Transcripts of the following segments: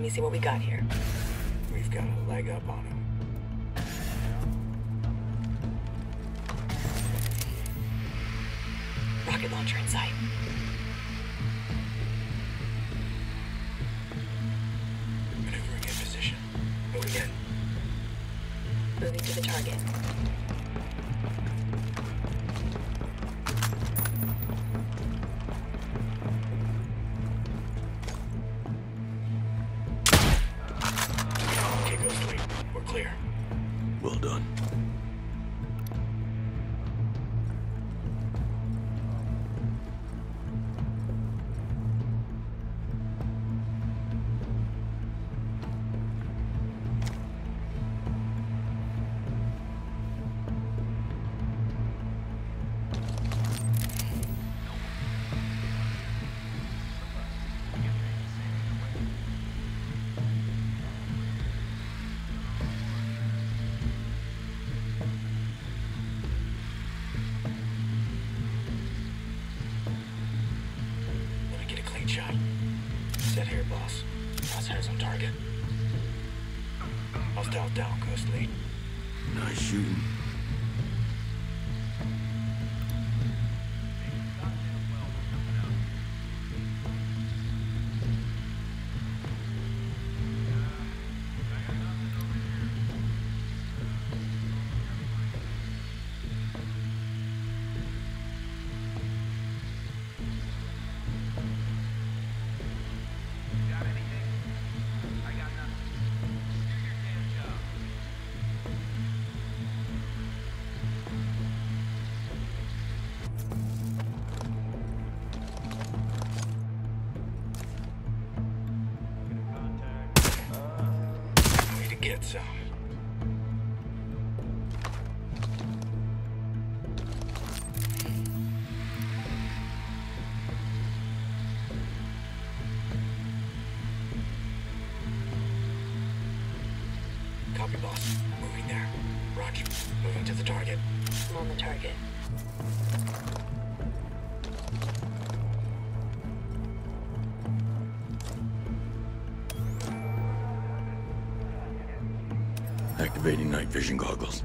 Let me see what we got here. We've got a leg up on him. Rocket launcher in sight. Maneuvering in position. Moving in. Moving to the target. Clear. Well done. Hostile down, Ghost. Nice shooting. Copy, boss. Moving there. Roger. Moving to the target. I'm on the target. Activating night vision goggles.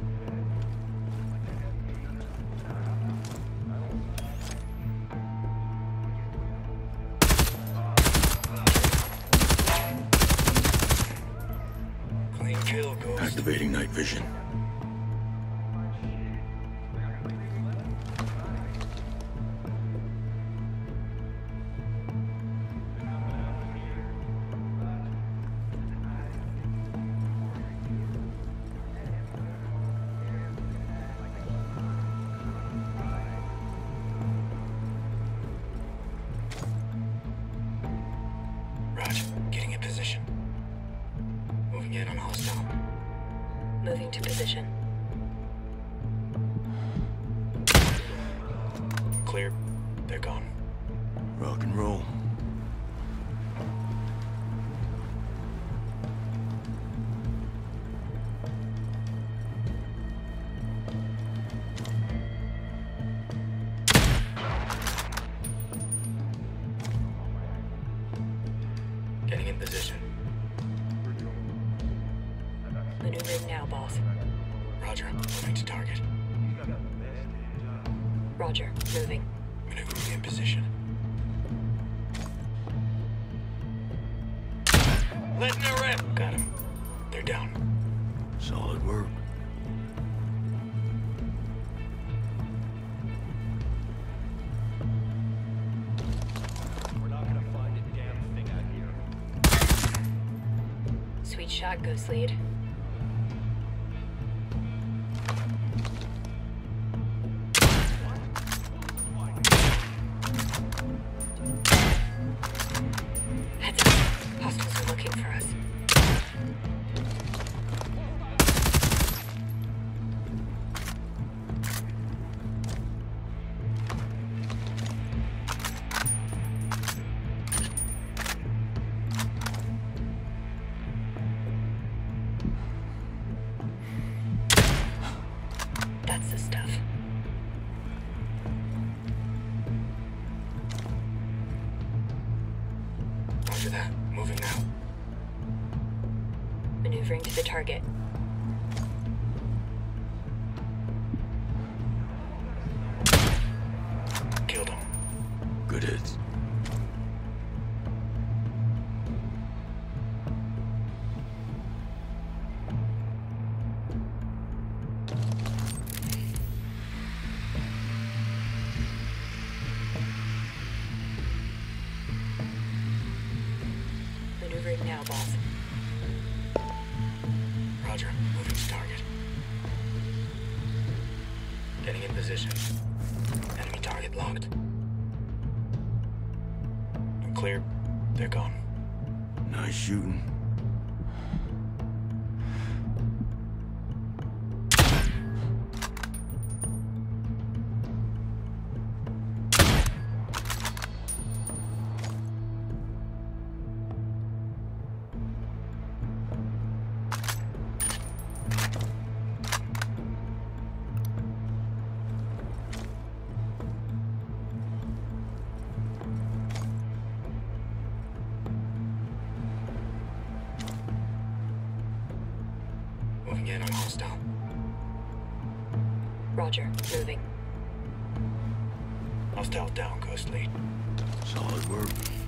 Clean kill, Ghost. Activating night vision. Moving to position. Roger, moving. Maneuvering in position. Letting her rip. Got him. They're down. Solid work. We're not gonna find a damn thing out here. Sweet shot, Ghost Lead. Target. Killed him. Good hits. Maneuvering now, boss. Roger. Moving to target. Getting in position. Enemy target locked. I'm clear. They're gone. Nice shooting. Moving in on hostile. Roger. Moving. Hostile down, Ghostly. Solid work.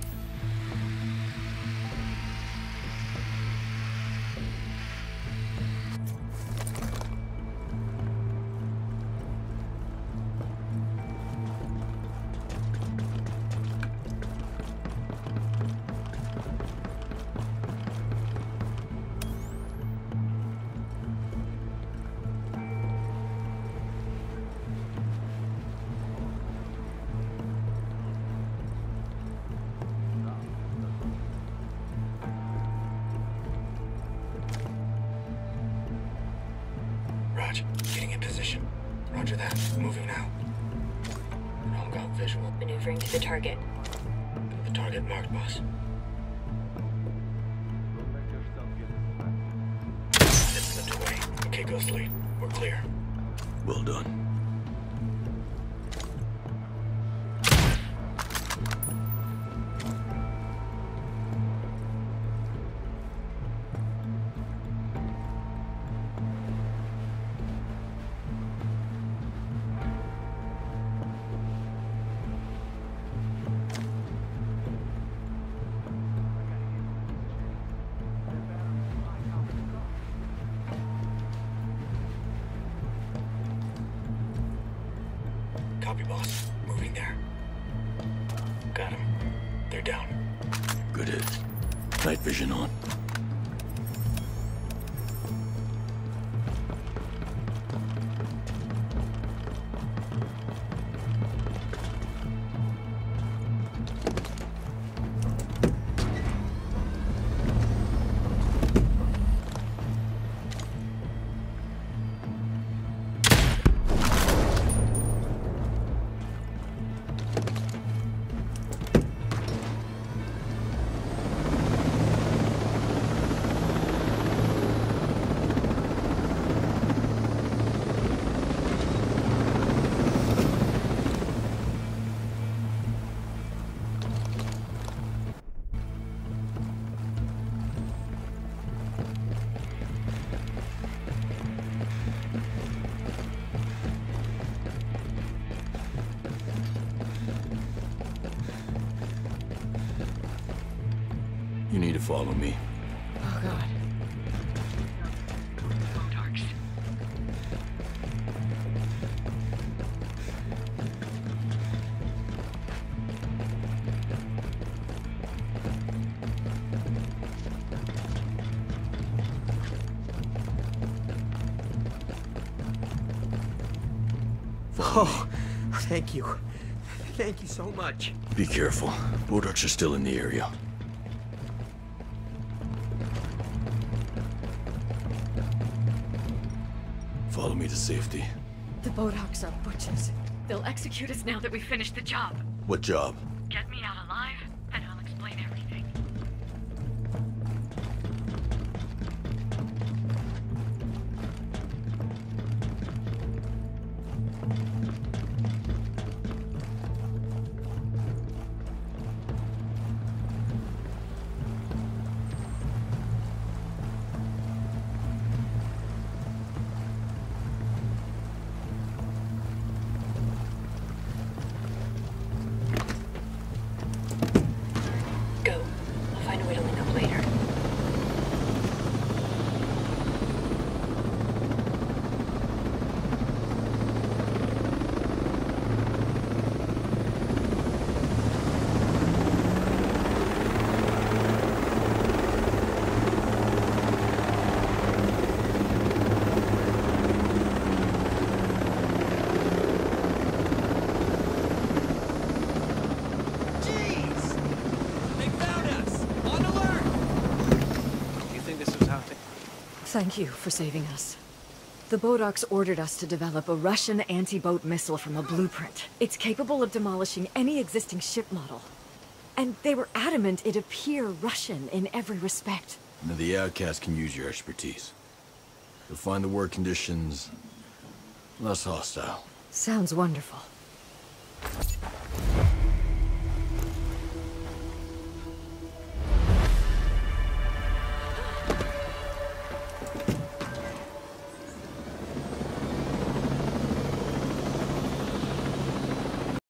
Raj, getting in position. Roger that. Moving now. All got visual. Maneuvering to the target. The target marked, boss. It slipped away. Okay, Ghost Lead. We're clear. Well done. Copy, boss. Moving there. Got him. They're down. Good hits. Night vision on. Follow me. Oh, God. Darks. Oh, thank you. Thank you so much. Be careful. Bodarks are still in the area. Follow me to safety. The Bodarks are butchers. They'll execute us now that we finished the job. What job? Get me out Thank you for saving us. The Bodarks ordered us to develop a Russian anti-boat missile from a blueprint. It's capable of demolishing any existing ship model. And they were adamant it appear Russian in every respect. Now the outcast can use your expertise. You'll find the work conditions less hostile. Sounds wonderful.